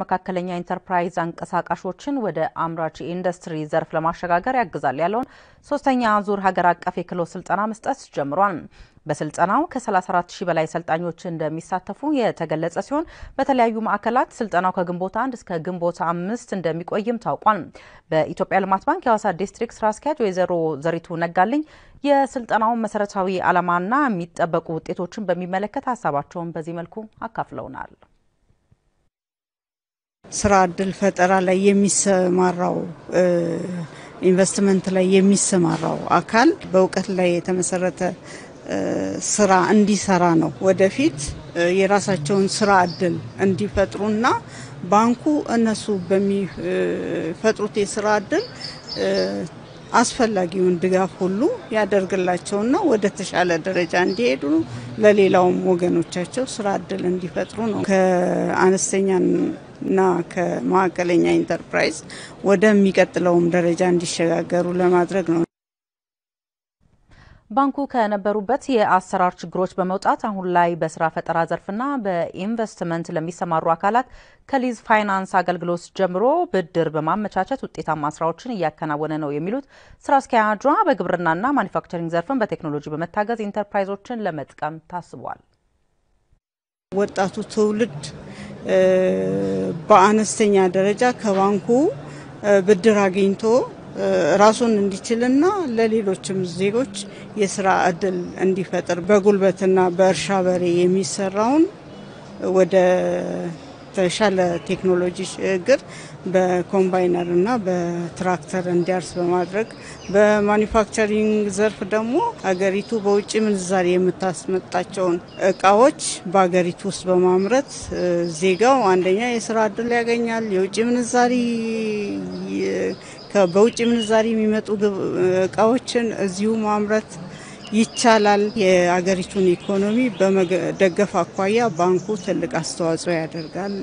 መካከለኛ ኢንተርፕራይዝ አንቀሳቃሾችን ወደ አምራች ኢንዱስትሪ ዘርፍ ለማሸጋገር ያግዛል ያለውን ሶስተኛ ዙር ሀገር አቀፍ የክህሎት ስልጠና መስጠት ጀምሯል። በስልጠናው ከ34 ሺህ በላይ ሰልጣኞች እንደሚሳተፉ የተገለጸ ሲሆን በተለያዩ ማዕከላት ስልጠናው ከግንቦት አንድ እስከ ግንቦት አምስት እንደሚቆይም ታውቋል። በኢትዮጵያ ልማት ባንክ የሐዋሳ ዲስትሪክት ስራ አስኪያጅ ወይዘሮ ዘሪቱ ነጋልኝ የስልጠናውን መሰረታዊ ዓላማና የሚጠበቁ ውጤቶችን በሚመለከት ሀሳባቸውን በዚህ መልኩ አካፍለውናል። ስራ እድል ፈጠራ ላይ የሚሰማራው ኢንቨስትመንት ላይ የሚሰማራው አካል በእውቀት ላይ የተመሰረተ ስራ እንዲሰራ ነው። ወደፊት የራሳቸውን ስራ እድል እንዲፈጥሩና ባንኩ እነሱ በሚፈጥሩት የስራ እድል አስፈላጊውን ድጋፍ ሁሉ ያደርግላቸውና ወደ ተሻለ ደረጃ እንዲሄዱ ለሌላውም ወገኖቻቸው ስራ እድል እንዲፈጥሩ ነው። ከአነስተኛና ከመካከለኛ ኢንተርፕራይዝ ወደሚቀጥለውም ደረጃ እንዲሸጋገሩ ለማድረግ ነው። ባንኩ ከነበሩበት የአሰራር ችግሮች በመውጣት አሁን ላይ በስራ ፈጠራ ዘርፍና በኢንቨስትመንት ለሚሰማሩ አካላት ከሊዝ ፋይናንስ አገልግሎት ጀምሮ ብድር በማመቻቸት ውጤታማ ስራዎችን እያከናወነ ነው የሚሉት ስራ አስኪያጇ በግብርናና ማኒፋክቸሪንግ ዘርፍን በቴክኖሎጂ በመታገዝ ኢንተርፕራይዞችን ለመጥቀም ታስቧል። ወጣቱ ትውልድ በአነስተኛ ደረጃ ከባንኩ ብድር አግኝቶ ራሱን እንዲችልና ለሌሎችም ዜጎች የስራ እድል እንዲፈጥር በጉልበትና በእርሻ በሬ የሚሰራውን ወደ ተሻለ ቴክኖሎጂ ሽግግር በኮምባይነር እና በትራክተር እንዲያርስ በማድረግ በማኒፋክቸሪንግ ዘርፍ ደግሞ ሀገሪቱ በውጭ ምንዛሪ የምታስመጣቸውን እቃዎች በሀገሪቱ ውስጥ በማምረት ዜጋው አንደኛ የስራ እድል ያገኛል። የውጭ ምንዛሪ በውጭ ምንዛሪ የሚመጡ እቃዎችን እዚሁ ማምረት ይቻላል። የአገሪቱን ኢኮኖሚ በመደገፍ አኳያ ባንኩ ትልቅ አስተዋጽኦ ያደርጋል።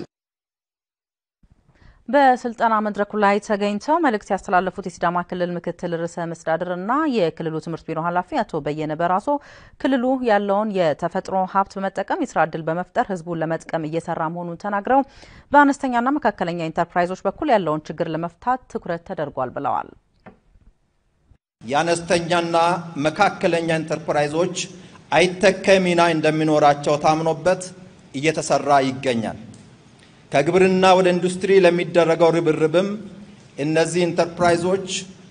በስልጠና መድረኩ ላይ ተገኝተው መልእክት ያስተላለፉት የሲዳማ ክልል ምክትል ርዕሰ መስተዳድር እና የክልሉ ትምህርት ቢሮ ኃላፊ አቶ በየነ በራሶ ክልሉ ያለውን የተፈጥሮ ሀብት በመጠቀም የስራ እድል በመፍጠር ሕዝቡን ለመጥቀም እየሰራ መሆኑን ተናግረው በአነስተኛና መካከለኛ ኢንተርፕራይዞች በኩል ያለውን ችግር ለመፍታት ትኩረት ተደርጓል ብለዋል። የአነስተኛና መካከለኛ ኢንተርፕራይዞች አይተካ ሚና እንደሚኖራቸው ታምኖበት እየተሰራ ይገኛል። ከግብርና ወደ ኢንዱስትሪ ለሚደረገው ርብርብም እነዚህ ኢንተርፕራይዞች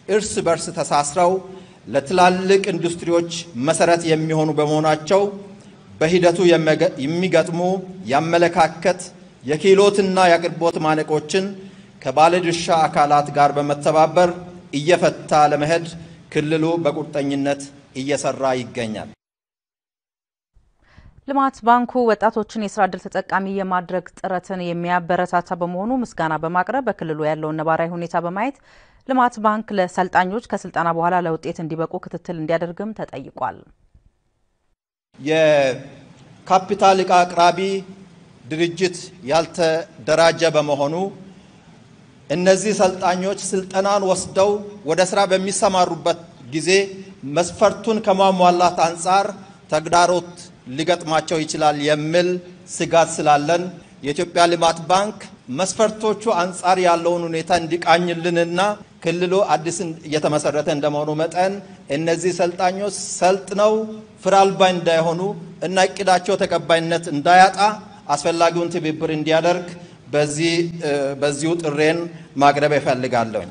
እርስ በርስ ተሳስረው ለትላልቅ ኢንዱስትሪዎች መሰረት የሚሆኑ በመሆናቸው በሂደቱ የሚገጥሙ የአመለካከት የክህሎትና የአቅርቦት ማነቆችን ከባለድርሻ አካላት ጋር በመተባበር እየፈታ ለመሄድ ክልሉ በቁርጠኝነት እየሰራ ይገኛል። ልማት ባንኩ ወጣቶችን የስራ ዕድል ተጠቃሚ የማድረግ ጥረትን የሚያበረታታ በመሆኑ ምስጋና በማቅረብ በክልሉ ያለውን ነባራዊ ሁኔታ በማየት ልማት ባንክ ለሰልጣኞች ከስልጠና በኋላ ለውጤት እንዲበቁ ክትትል እንዲያደርግም ተጠይቋል። የካፒታል ዕቃ አቅራቢ ድርጅት ያልተደራጀ በመሆኑ እነዚህ ሰልጣኞች ስልጠናን ወስደው ወደ ስራ በሚሰማሩበት ጊዜ መስፈርቱን ከማሟላት አንጻር ተግዳሮት ሊገጥማቸው ይችላል የሚል ስጋት ስላለን የኢትዮጵያ ልማት ባንክ መስፈርቶቹ አንጻር ያለውን ሁኔታ እንዲቃኝልንና ክልሉ አዲስ እየተመሰረተ እንደመሆኑ መጠን እነዚህ ሰልጣኞች ሰልጥነው ፍሬ አልባ እንዳይሆኑ እና እቅዳቸው ተቀባይነት እንዳያጣ አስፈላጊውን ትብብር እንዲያደርግ በዚሁ ጥሬን ማቅረብ እፈልጋለሁ።